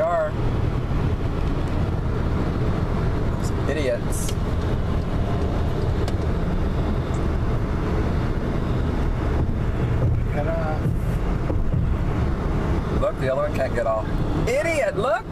are. Idiots. Look, the other one can't get off. Idiot, look!